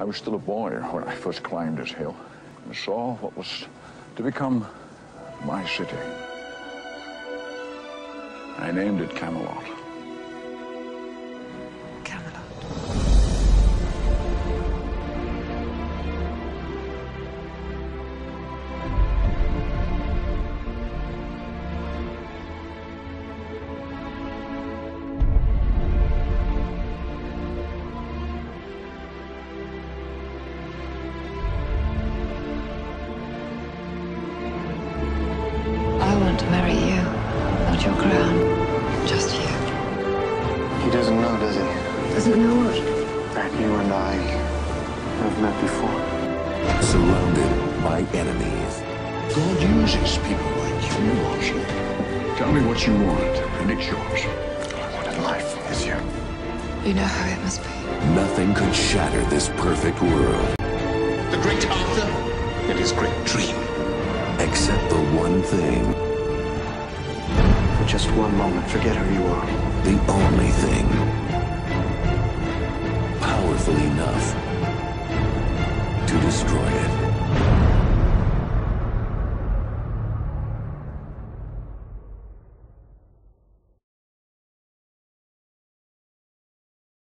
I was still a boy when I first climbed this hill and saw what was to become my city. I named it Camelot. Not your crown. Just you. He doesn't know, does he? Doesn't know what? That you and I have met before. surrounded by enemies. God uses people like you, Archie. Tell me what you want, and it's yours. All I want in life is you. You know how it must be. Nothing could shatter this perfect world The great Arthur and his great dream. except the one thing, For just one moment, forget who you are. the only thing, powerful enough to destroy it.